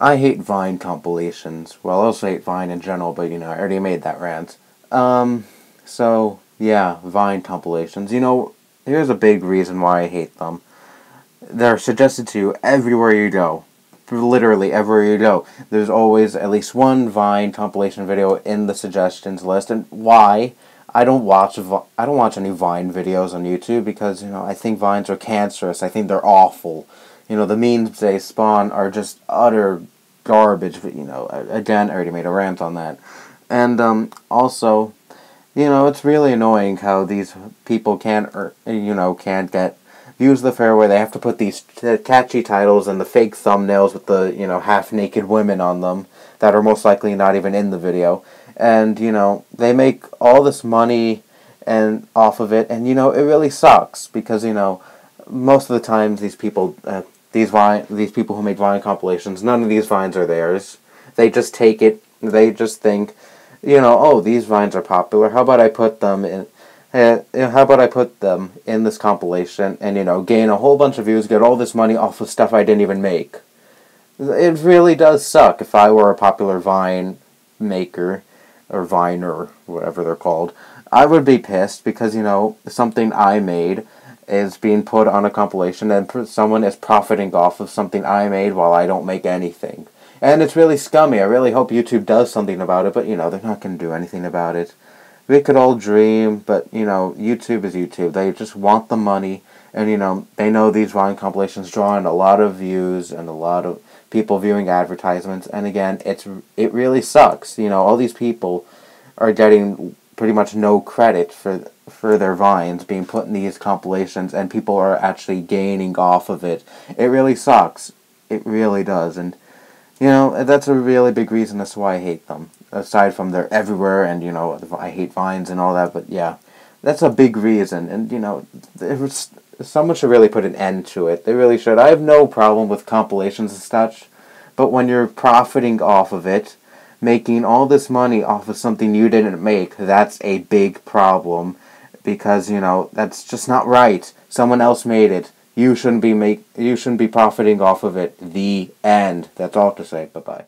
I hate Vine compilations. Well, I also hate Vine in general, but you know, I already made that rant. Um, so, yeah, Vine compilations. You know, here's a big reason why I hate them. They're suggested to you everywhere you go. Literally everywhere you go. There's always at least one Vine compilation video in the suggestions list. And why? I don't watch I don't watch any Vine videos on YouTube because you know I think Vines are cancerous. I think they're awful. You know the memes they spawn are just utter garbage. You know again I already made a rant on that, and um, also, you know it's really annoying how these people can't you know can't get views of the fair way. They have to put these catchy titles and the fake thumbnails with the you know half naked women on them that are most likely not even in the video and you know they make all this money and off of it and you know it really sucks because you know most of the times these people uh, these vine these people who make vine compilations none of these vines are theirs they just take it they just think you know oh these vines are popular how about i put them in uh, how about I put them in this compilation and you know gain a whole bunch of views, get all this money off of stuff I didn't even make? It really does suck if I were a popular Vine maker or Vine or whatever they're called, I would be pissed because, you know, something I made is being put on a compilation and someone is profiting off of something I made while I don't make anything. And it's really scummy. I really hope YouTube does something about it, but, you know, they're not going to do anything about it. We could all dream, but, you know, YouTube is YouTube. They just want the money, and, you know, they know these Vine compilations draw in a lot of views and a lot of people viewing advertisements. And again, it's it really sucks. You know, all these people are getting pretty much no credit for for their vines being put in these compilations, and people are actually gaining off of it. It really sucks. It really does, and you know that's a really big reason as to why I hate them. Aside from they're everywhere, and you know I hate vines and all that, but yeah, that's a big reason. And you know, was someone should really put an end to it. They really should. I have no problem with compilations and such, but when you're profiting off of it, making all this money off of something you didn't make, that's a big problem because, you know, that's just not right. Someone else made it. You shouldn't be make you shouldn't be profiting off of it. The end. That's all to say. Bye-bye.